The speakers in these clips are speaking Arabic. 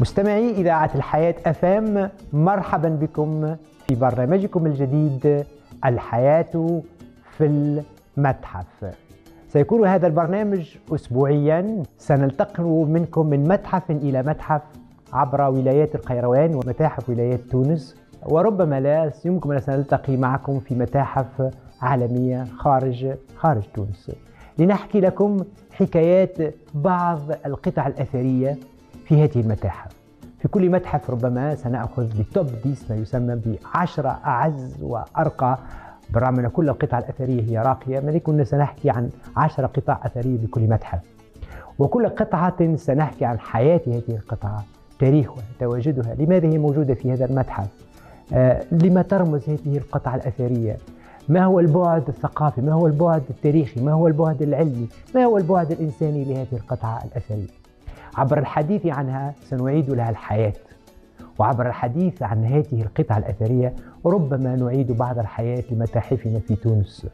مستمعي إذاعة الحياة أفام مرحبا بكم في برنامجكم الجديد الحياة في المتحف. سيكون هذا البرنامج أسبوعيا. سنلتقي منكم من متحف إلى متحف عبر ولايات القيروان ومتاحف ولايات تونس. وربما لا يمكن أن سنلتقي معكم في متاحف عالمية خارج خارج تونس. لنحكي لكم حكايات بعض القطع الأثرية في هذه المتاحف في كل متحف ربما سنأخذ بتوب 10 ما يسمى بعشرة أعز وأرقى. بالرغم أن كل القطع الأثرية هي راقية ولكن سنحكي عن عشرة قطع أثرية بكل متحف. وكل قطعة سنحكي عن حياة هذه القطعة تاريخها تواجدها. لماذا هي موجودة في هذا المتحف؟ آه، لما ترمز هذه القطعة الأثرية؟ ما هو البعد الثقافي؟ ما هو البعد التاريخي؟ ما هو البعد العلمي؟ ما هو البعد الإنساني لهذه القطعة الأثرية؟ عبر الحديث عنها سنعيد لها الحياة. وعبر الحديث عن هذه القطعة الأثرية ربما نعيد بعض الحياة لمتاحفنا في تونس.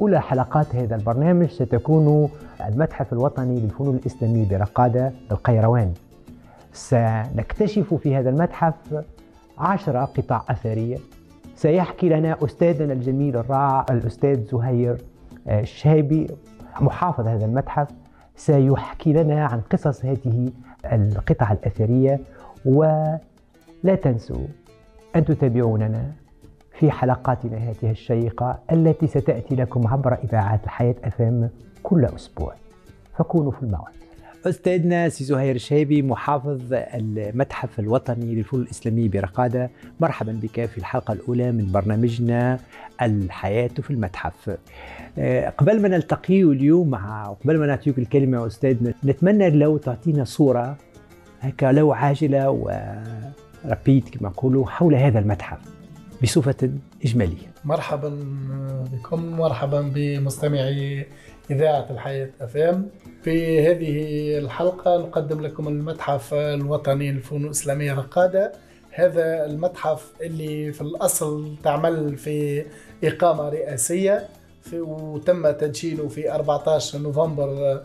أولى حلقات هذا البرنامج ستكون المتحف الوطني للفنون الإسلامية برقادة القيروان. سنكتشف في هذا المتحف عشرة قطع أثرية. سيحكي لنا أستاذنا الجميل الرائع الأستاذ زهير الشهيبي محافظ هذا المتحف. سيحكي لنا عن قصص هذه القطع الأثرية ولا تنسوا أن تتابعوننا في حلقاتنا هذه الشيقة التي ستأتي لكم عبر إذاعات الحياة أفام كل أسبوع. فكونوا في الموعد. أستاذنا سي زهير الشهيبي محافظ المتحف الوطني للفنون الإسلامية برقادة. مرحبا بك في الحلقة الأولى من برنامجنا الحياة في المتحف. آه، قبل ما نلتقي اليوم مع قبل ما نعطيك الكلمة أستاذنا نتمنى لو تعطينا صورة هكا لو عاجلة وربيد كما نقولوا حول هذا المتحف بصفة إجمالية. مرحبا بكم مرحبا بمستمعي إذاعة الحياة أفام. في هذه الحلقة نقدم لكم المتحف الوطني للفنون الإسلامية رقادة هذا المتحف اللي في الأصل تعمل في إقامة رئاسية في وتم تدشينه في 14 نوفمبر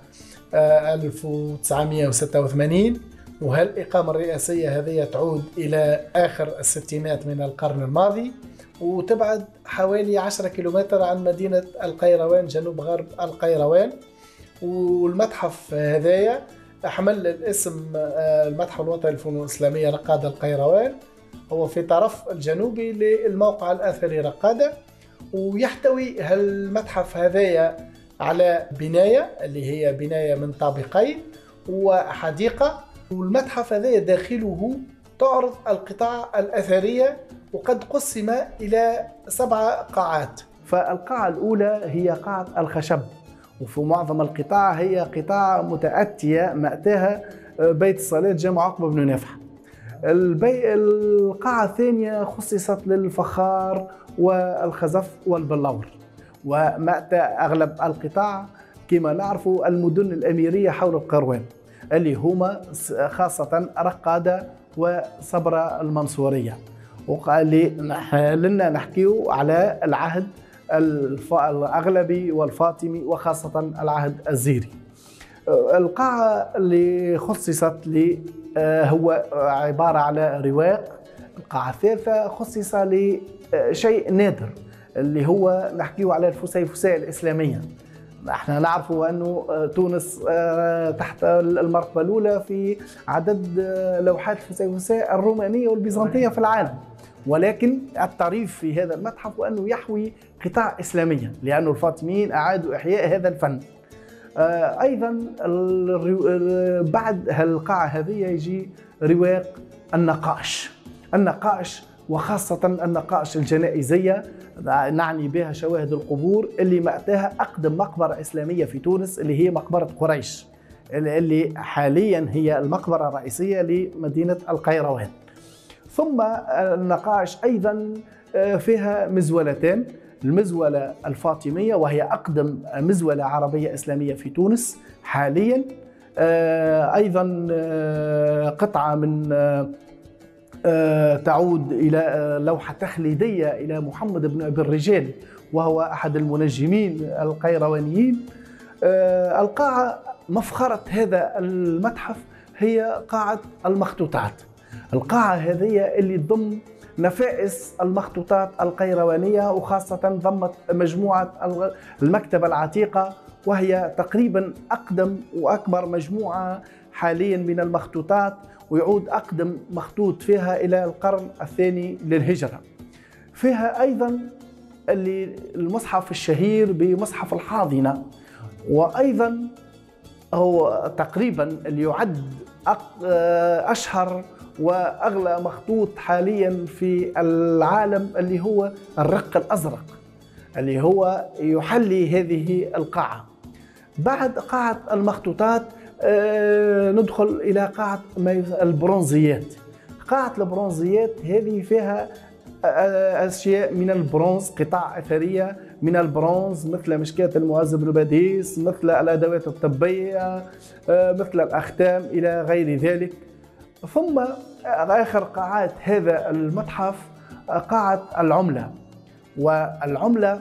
1986 آه، وهالإقامة الرئاسية هذه تعود إلى آخر الستينات من القرن الماضي. وتبعد حوالي 10 كيلومتر عن مدينة القيروان جنوب غرب القيروان. والمتحف هذايا حمل الاسم آه، المتحف الوطني للفنون الإسلامية رقادة القيروان. هو في طرف الجنوبي للموقع الأثري رقادة. ويحتوي هالمتحف هذايا على بناية اللي هي بناية من طابقين وحديقة. والمتحف هذايا داخله تعرض القطاع الأثرية وقد قسم إلى سبع قاعات. فالقاعة الأولى هي قاعة الخشب وفي معظم القطاع هي قطاع متأتية مأتاها آه، بيت الصلاة جامع عقبة بن نافع. البي... القاعة الثانية خصصت للفخار والخزف والبلور. ومأتى أغلب القطاع كما نعرف المدن الأميرية حول القروان اللي هما خاصة رقادة وصبرة المنصورية. وقال لي لنا نحكيه على العهد الأغلبي والفاطمي وخاصة العهد الزيري. القاعة اللي خصصت لي آه، هو عبارة على رواق. القاعة الثالثة خصص لشيء نادر اللي هو نحكيه على الفسيفساء الإسلامية. إحنا نعرف أنه تونس تحت المرتبه الأولى في عدد لوحات الفسيفساء الرومانية والبيزنطية في العالم. ولكن الطريف في هذا المتحف وأنه يحوي قطاع اسلاميا لأنه الفاطميين أعادوا إحياء هذا الفن. آه، أيضا بعد القاعه هذه يجي رواق النقاش النقاش وخاصة النقاش الجنائزية نعني بها شواهد القبور اللي مأتاها أقدم مقبرة إسلامية في تونس اللي هي مقبرة قريش اللي حاليا هي المقبرة الرئيسية لمدينة القيروان. ثم النقاش أيضا آه، فيها مزولتين. المزولة الفاطمية وهي أقدم مزولة عربية إسلامية في تونس حاليا. آه، أيضا آه، قطعة من تعود إلى لوحة تخليدية إلى محمد بن أبي الرجال وهو أحد المنجمين القيروانيين. القاعة مفخرة هذا المتحف هي قاعة المخطوطات القاعة هذه اللي تضم نفائس المخطوطات القيروانية وخاصة ضمت مجموعة المكتبة العتيقة وهي تقريبا أقدم وأكبر مجموعة حاليا من المخطوطات ويعود أقدم مخطوط فيها إلى القرن الثاني للهجرة. فيها أيضا اللي المصحف الشهير بمصحف الحاضنة وأيضا هو تقريبا اللي يعد أشهر وأغلى مخطوط حاليا في العالم اللي هو الرق الأزرق اللي هو يحلي هذه القاعة. بعد قاعة المخطوطات آه، ندخل إلى قاعة البرونزيات. قاعة البرونزيات هذه فيها آه، أشياء من البرونز قطع أثرية من البرونز مثل مشكاة المعز بن باديس مثل الأدوات الطبية آه، مثل الأختام إلى غير ذلك. ثم آخر قاعات هذا المتحف قاعة العملة. والعملة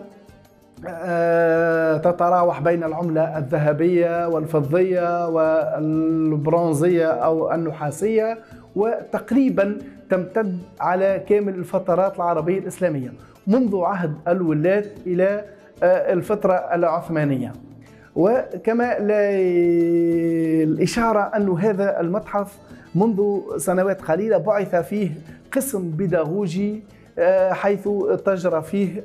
آه، تتراوح بين العملة الذهبية والفضية والبرونزية أو النحاسية وتقريبا تمتد على كامل الفترات العربية الإسلامية منذ عهد الولاة إلى آه، الفترة العثمانية. وكما الإشارة أن هذا المتحف منذ سنوات قليلة بعث فيه قسم بيداغوجي آه، حيث تجرى فيه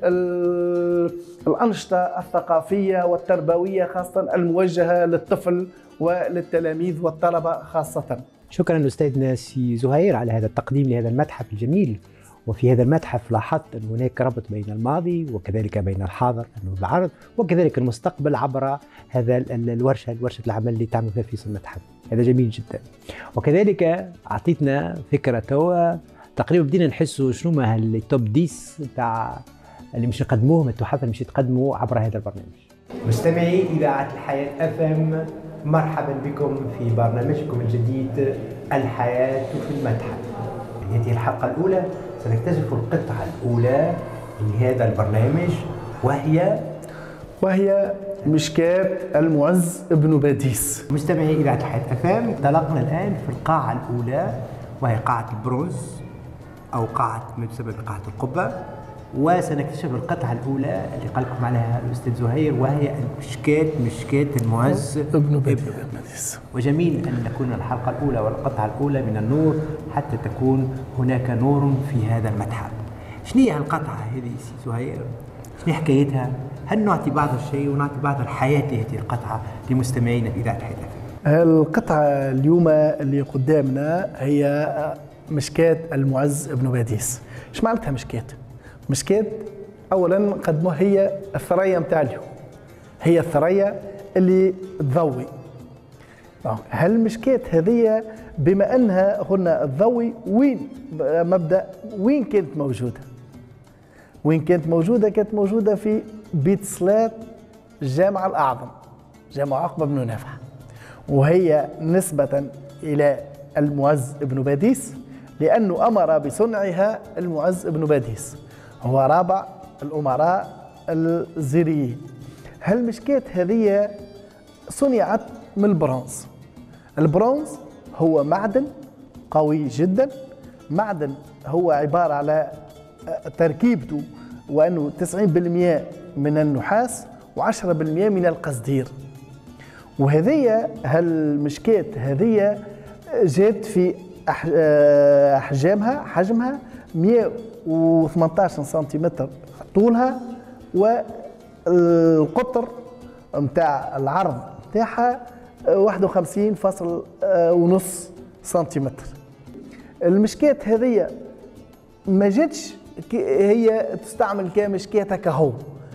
الأنشطة الثقافية والتربوية خاصة الموجهة للطفل وللتلاميذ والطلبة خاصة. شكرا أستاذنا سي زهير على هذا التقديم لهذا المتحف الجميل. وفي هذا المتحف لاحظت أن هناك ربط بين الماضي وكذلك بين الحاضر العرض وكذلك المستقبل عبر هذا الورشة ورشة العمل اللي تعمل فيها في المتحف. هذا جميل جدا. وكذلك أعطيتنا فكرة توا تقريبا بدينا نحسوا شنو ما ال top 10 تاع اللي مش نقدموه التحف اللي مش يتقدموا عبر هذا البرنامج. مستمعي إذاعة الحياة FM مرحبا بكم في برنامجكم الجديد الحياة في المتحف. هذه الحلقة الأولى. سنكتشف القطعة الأولى لهذا البرنامج وهي وهي مشكاة المعز بن باديس. مستمعي إذاعة الحياة FM انطلقنا الآن في القاعة الأولى وهي قاعة البرونز أو قاعة ما تسمى بقاعة القبة. وسنكتشف القطعة الأولى اللي قال لكم عليها الأستاذ زهير وهي مشكاة مشكاة المعز ابن بديس وجميل أن تكون الحلقة الأولى والقطعة الأولى من النور حتى تكون هناك نور في هذا المتحف شنو هي القطعة هذه سي زهير؟ شنو حكايتها؟ هل نعطي بعض الشيء ونعطي بعض الحياة لهذه القطعة لمستمعينا في إذاعة الحياة؟ القطعة اليوم اللي قدامنا هي مشكاة المعز بن باديس إيش معناتها مشكاة مشكاة اولا قد هي الثريا نتاع اليوم. هي الثريا اللي تضوي. هل المشكاة هذه بما أنها قلنا تضوي؟ وين؟ مبدأ وين كانت موجودة؟ وين كانت موجودة؟ كانت موجودة في بيت صلاة الجامع الأعظم جامع عقبة بن نافع. وهي نسبة إلى المعز بن باديس لأنه أمر بصنعها المعز بن باديس. هو رابع الأمراء الزيريين هالمشكات هذه صنعت من البرونز. البرونز هو معدن قوي جدا. معدن هو عبارة على تركيبته وأنه 90% من النحاس و10% من القصدير. وهذه هالمشكات هذه جات في آه، أحجامها حجمها 118 سنتيمتر طولها والقطر نتاع العرض نتاعها 51 فاصل ونص سنتيمتر. المشكات هذه ما جاتش هي تستعمل كمشكات كهو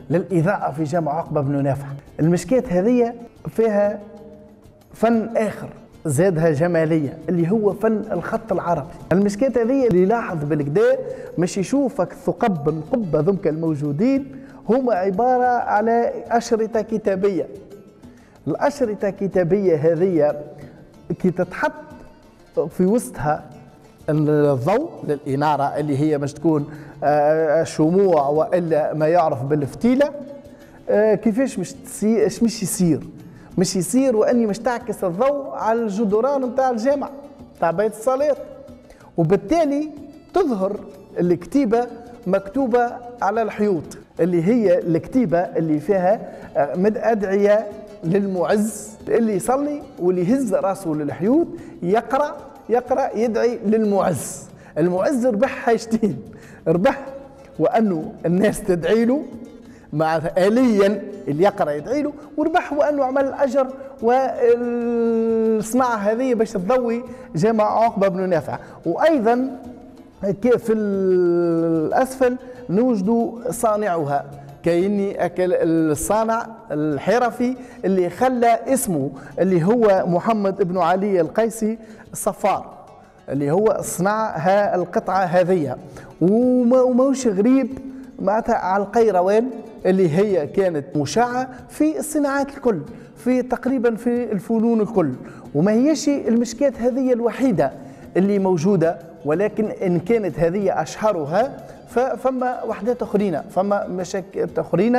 للإضاءة في جامع عقبة بن نافع. المشكات هذه فيها فن آخر. زادها جمالية اللي هو فن الخط العربي. المسكات هذه اللي يلاحظ بالكدا مش يشوفك ثقب القبة ذمك الموجودين هما عبارة على أشرطة كتابية. الأشرطة الكتابية هذه كي تتحط في وسطها الضوء للإنارة اللي هي مش تكون آه، شموع وإلا ما يعرف بالفتيلة آه، كيفاش مش مش يصير. مش يصير وإني مش تعكس الضوء على الجدران نتاع الجامع نتاع بيت الصلاه وبالتالي تظهر الكتيبة مكتوبة على الحيوط اللي هي الكتيبة اللي فيها آه، أدعية للمعز اللي يصلي واللي يهز رأسه للحيوط يقرأ يقرأ يدعي للمعز. المعز ربح حاجتين ربح وأنه الناس تدعي له مع آليا اللي يقرأ يدعي له وربح وأنه عمل الأجر. والصناعه هذه باش تضوي جامع عقبة بن نافع. وأيضا في الأسفل نوجد صانعها. كأني أكل الصانع الحرفي اللي خلى اسمه اللي هو محمد بن علي القيسي الصفار اللي هو صنع القطعة هذه وماهوش غريب معناتها على القيروان اللي هي كانت مشعة في الصناعات الكل في تقريبا في الفنون الكل. وما هيش المشكات هذه الوحيدة اللي موجودة ولكن إن كانت هذه أشهرها فما وحدات أخرين فما مشاكل أخرين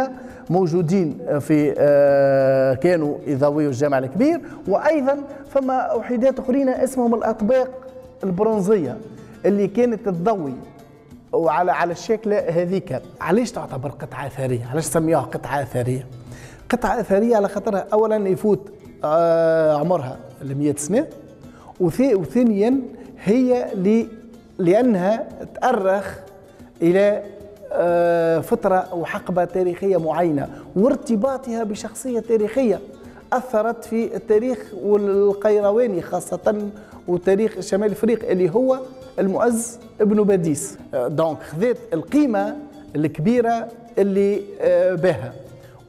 موجودين في آه، كانوا يضويوا الجامع الكبير. وأيضا فما وحدات أخرين اسمهم الأطباق البرونزية اللي كانت تضوي وعلى على الشكل هذيك. علاش تعتبر قطعة أثرية؟ علاش سميوها قطعة أثرية؟ قطعة أثرية على خاطرها أولا يفوت آه، عمرها ل 100 سنة وثانيا هي لأنها تأرخ إلى آه، فترة أو حقبة تاريخية معينة وارتباطها بشخصية تاريخية أثرت في التاريخ والقيرواني خاصة وتاريخ شمال إفريقيا اللي هو المعز ابن باديس donc خذيت القيمة الكبيرة اللي آه، بها.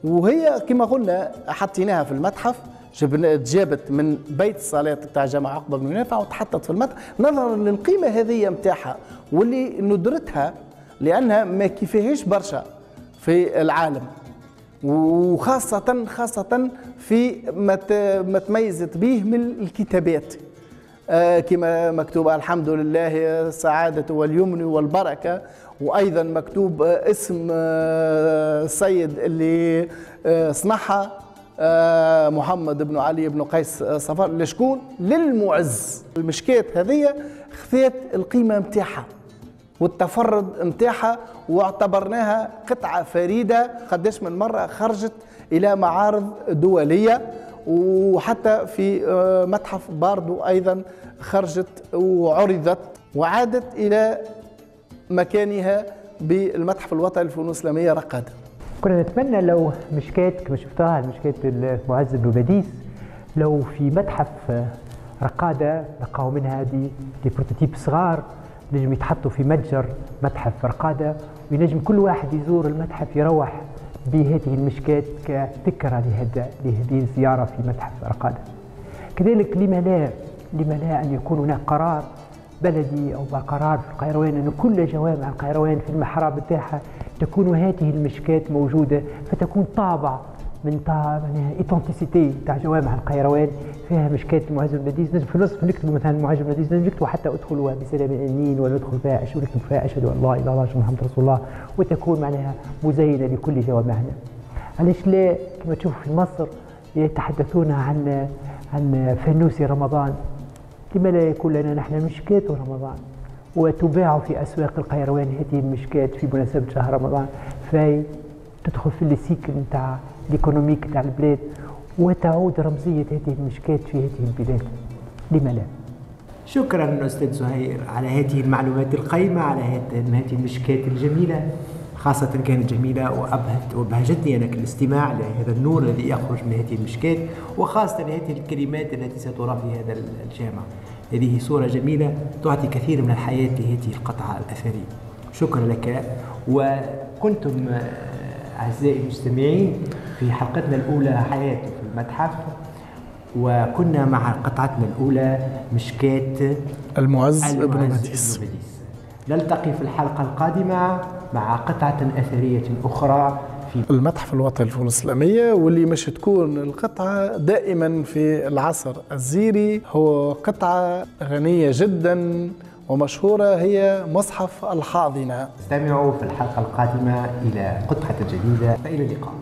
وهي كما قلنا حطيناها في المتحف. جبنا تجابت من بيت الصلاة تاع جامع عقبة بن نافع وتحطت في المتحف. نظرا للقيمة هذه نتاعها واللي ندرتها لأنها ما كيفيهش برشا في العالم. وخاصة خاصة في ما تميزت به من الكتابات. كما مكتوب الحمد لله السعادة واليمن والبركة. وأيضا مكتوب آه اسم آه السيد اللي آه صنعها آه محمد بن علي بن قيس صفار لشكون؟ للمعز. المشكات هذه خذت القيمة متاعها والتفرد نتاعها واعتبرناها قطعة فريدة. قداش من مرة خرجت إلى معارض دولية وحتى في آه، متحف باردو أيضا خرجت وعرضت وعادت إلى مكانها بالمتحف الوطني للفنون الإسلامية رقادة. كنا نتمنى لو مشكات كما شفتها مشكات المعز بن بديس لو في متحف رقادة لقاو منها des, des prototypes صغار نجم يتحطوا في متجر متحف فرقادة وينجم كل واحد يزور المتحف يروح بهذه المشكات كذكرى لهذه الزيارة في متحف فرقادة كذلك لما لا لما لا أن يكون هناك قرار بلدي أو قرار في القيروان أن كل جوامع القيروان في المحراب بتاعها تكون هذه المشكات موجودة فتكون طابع من تاع معناها authenticité تاع جوامع القيروان فيها مشكات المعز البديس نجم في النصف نكتبوا مثلا المعز البديس نجم نكتبوا حتى ادخلوا بسلام آمنين ولا ندخل فيها نكتب فيها أشهد أن لا إله إلا الله محمد رسول الله وتكون معناها مزينة لكل جوامعنا. علاش لا؟ كما تشوفوا في مصر يتحدثون عن عن فانوس رمضان. لما لا يكون لنا نحن مشكات رمضان. وتباع في أسواق القيروان هذه المشكات في مناسبة شهر رمضان. فهي تدخل في السيكل نتاع الإيكونوميك تاع البلاد وتعود رمزية هذه المشكات في هذه البلاد. لما لا؟ شكرا أستاذ زهير على هذه المعلومات القيمة على هذه المشكات الجميلة خاصة كانت جميلة وأبهت وأبهجتني أنا كالاستماع لهذا النور الذي يخرج من هذه المشكات وخاصة هذه الكلمات التي سترى في هذا الجامع. هذه صورة جميلة تعطي كثير من الحياة لهذه القطعة الأثرية. شكرا لك. وكنتم أعزائي المستمعين في حلقتنا الأولى حياة في المتحف وكنا مع قطعتنا الأولى مشكات المعز بن بديس نلتقي في الحلقة القادمة مع قطعة أثرية أخرى في المتحف الوطني للفنون الإسلامية واللي مش تكون القطعة دائما في العصر الزيري هو قطعة غنية جدا ومشهورة هي مصحف الحاضنة. استمعوا في الحلقة القادمة إلى قطعة جديدة. فإلى اللقاء.